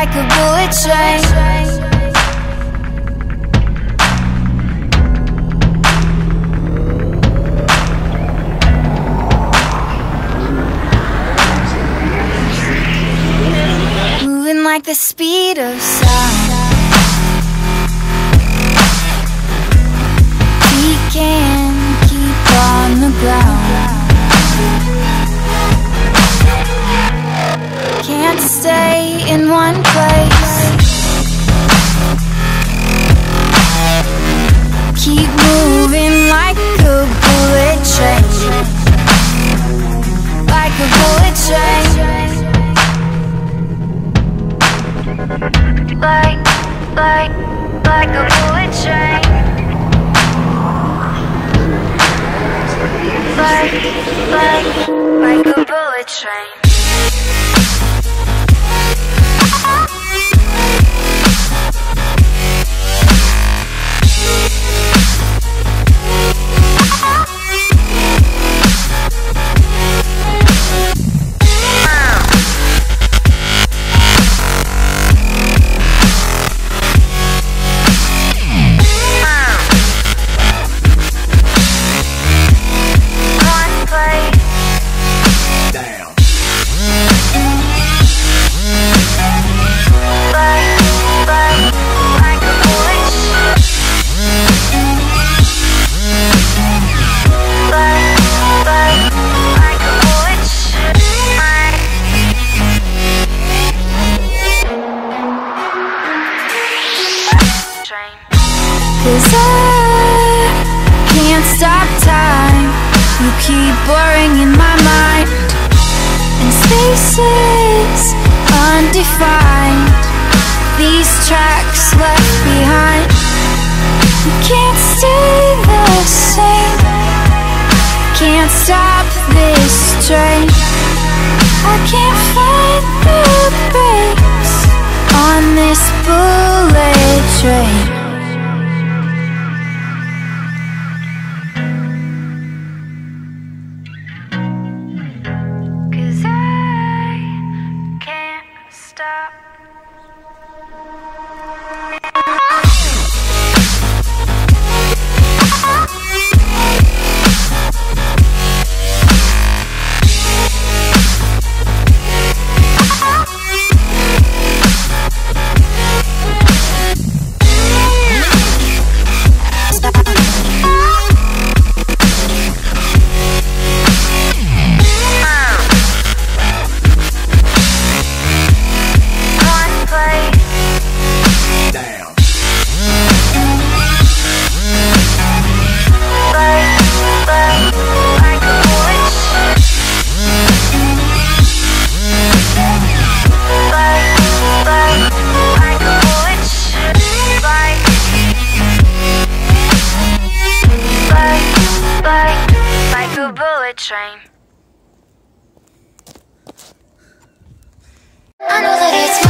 Like a bullet train. Moving like the speed of sound. We can keep on the ground. Can't stay in one place. Keep moving like a bullet train. Like a bullet train. like, like, like a bullet train. Like, like, like a bullet train. Keep blurring in my mind. And spaces undefined. These tracks left behind. Can't stay the same. Can't stop this train. I can't find the brakes on this bullet train. bullet train. I know that it's